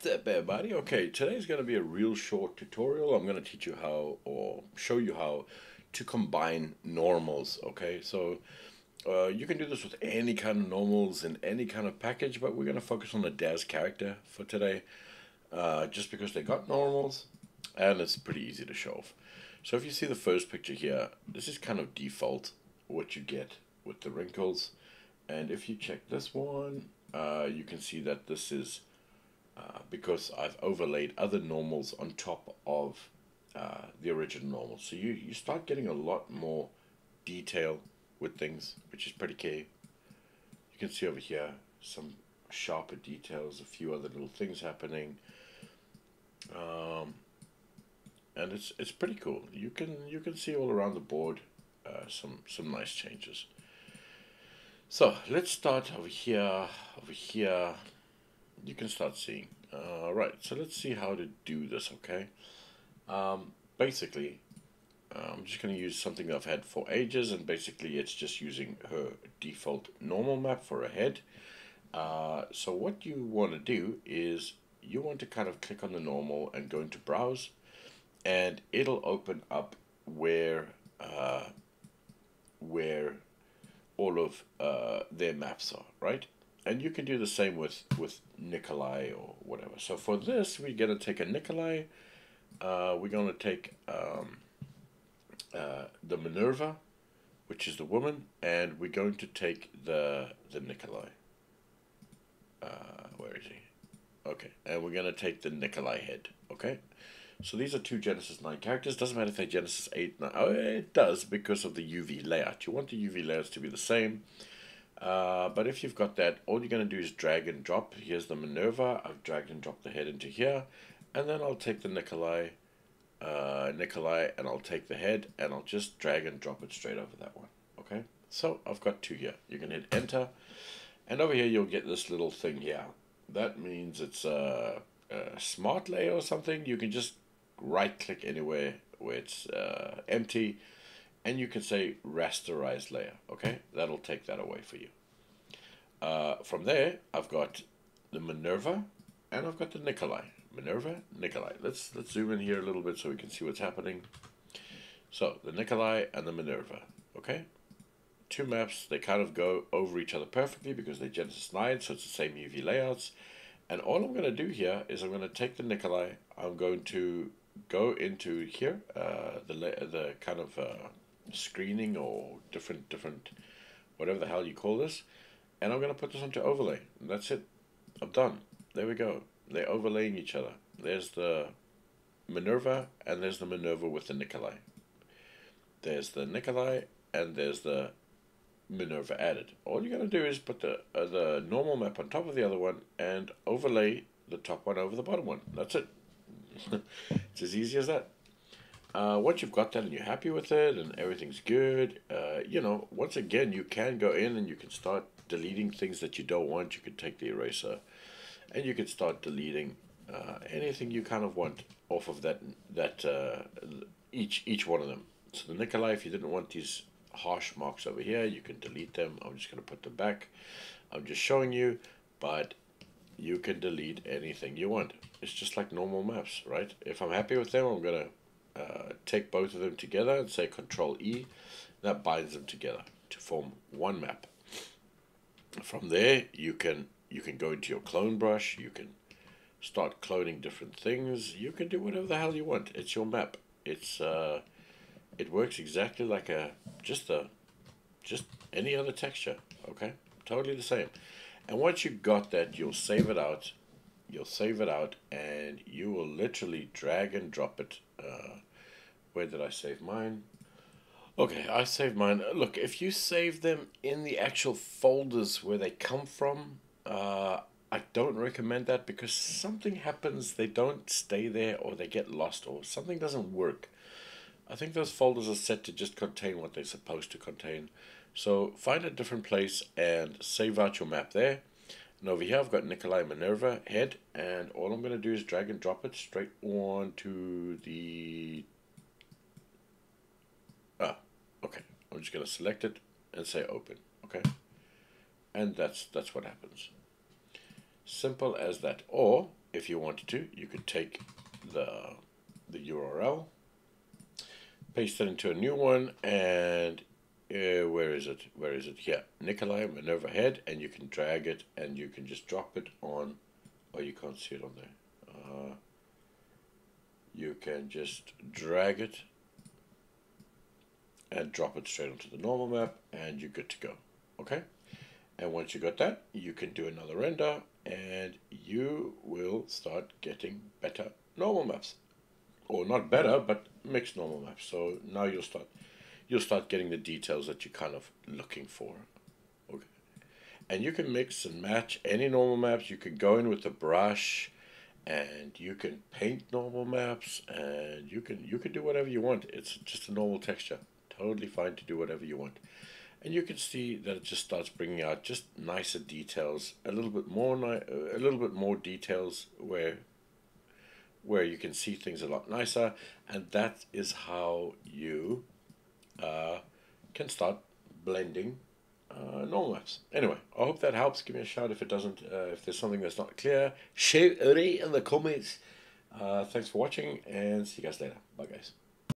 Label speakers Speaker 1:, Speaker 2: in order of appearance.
Speaker 1: What's up everybody? Okay, today's going to be a real short tutorial. I'm going to teach you how or show you how to combine normals, okay? So uh, you can do this with any kind of normals in any kind of package, but we're going to focus on the Daz character for today uh, just because they got normals and it's pretty easy to show off. So if you see the first picture here, this is kind of default what you get with the wrinkles. And if you check this one, uh, you can see that this is uh, because I've overlaid other normals on top of uh, the original normal. So you, you start getting a lot more detail with things, which is pretty key. You can see over here some sharper details, a few other little things happening. Um, and it's it's pretty cool. You can you can see all around the board uh, some some nice changes. So let's start over here, over here, you can start seeing. Uh, right, so let's see how to do this, okay? Um, basically, uh, I'm just going to use something I've had for ages, and basically it's just using her default normal map for a head. Uh, so what you want to do is you want to kind of click on the normal and go into browse, and it'll open up where uh, where all of uh, their maps are, right? And you can do the same with with Nikolai or whatever. So for this, we're gonna take a Nikolai. Uh, we're gonna take um, uh, the Minerva, which is the woman, and we're going to take the the Nikolai. Uh, where is he? Okay, and we're gonna take the Nikolai head. Okay, so these are two Genesis nine characters. Doesn't matter if they're Genesis eight. Nine. Oh, it does because of the UV layout. You want the UV layouts to be the same. Uh, but if you've got that, all you're going to do is drag and drop. Here's the Minerva. I've dragged and dropped the head into here. And then I'll take the Nikolai, uh, Nikolai, and I'll take the head, and I'll just drag and drop it straight over that one. Okay? So I've got two here. You can hit enter. And over here, you'll get this little thing here. That means it's a, a smart layer or something. You can just right-click anywhere where it's uh, empty and you can say rasterize layer okay? That'll take that away for you. Uh, from there I've got the Minerva and I've got the Nikolai. Minerva Nikolai. Let's let's zoom in here a little bit so we can see what's happening. So the Nikolai and the Minerva okay? Two maps they kind of go over each other perfectly because they're Genesis 9 so it's the same UV layouts. And all I'm going to do here is I'm going to take the Nikolai I'm going to go into here uh, the the kind of uh, screening or different different whatever the hell you call this and I'm going to put this onto overlay. That's it. I'm done. There we go. They're overlaying each other. There's the Minerva and there's the Minerva with the Nikolai. There's the Nikolai and there's the Minerva added. All you got to do is put the uh, the normal map on top of the other one and overlay the top one over the bottom one. That's it. It's as easy as that uh, once you've got that and you're happy with it and everything's good, uh, you know, once again, you can go in and you can start deleting things that you don't want. You can take the eraser and you can start deleting uh, anything you kind of want off of that, that uh, each, each one of them. So the Nikolai, if you didn't want these harsh marks over here, you can delete them. I'm just going to put them back. I'm just showing you, but you can delete anything you want. It's just like normal maps, right? If I'm happy with them, I'm going to uh, take both of them together and say Control E. That binds them together to form one map. From there, you can you can go into your clone brush. You can start cloning different things. You can do whatever the hell you want. It's your map. It's uh, it works exactly like a just a just any other texture. Okay, totally the same. And once you've got that, you'll save it out. You'll save it out, and you will literally drag and drop it. Uh, where did I save mine? Okay, I saved mine. Look, if you save them in the actual folders where they come from, uh, I don't recommend that because something happens, they don't stay there or they get lost or something doesn't work. I think those folders are set to just contain what they're supposed to contain. So find a different place and save out your map there. And over here I've got Nikolai Minerva head and all I'm going to do is drag and drop it straight on to the Okay, I'm just going to select it and say open. Okay, and that's that's what happens. Simple as that. Or if you wanted to, you could take the the URL, paste it into a new one, and uh, where is it? Where is it? Here, Nikolai Minerva head, and you can drag it, and you can just drop it on. Oh, you can't see it on there. Uh, you can just drag it and drop it straight onto the normal map, and you're good to go. Okay. And once you got that, you can do another render and you will start getting better normal maps. Or not better, but mixed normal maps. So now you'll start you'll start getting the details that you're kind of looking for. Okay. And you can mix and match any normal maps. You can go in with a brush and you can paint normal maps and you can you can do whatever you want. It's just a normal texture. Totally fine to do whatever you want and you can see that it just starts bringing out just nicer details a little bit more a little bit more details where where you can see things a lot nicer and that is how you uh, can start blending uh, normal maps. Anyway, I hope that helps. Give me a shout if it doesn't, uh, if there's something that's not clear. Shout it in the comments. Uh, thanks for watching and see you guys later. Bye, guys.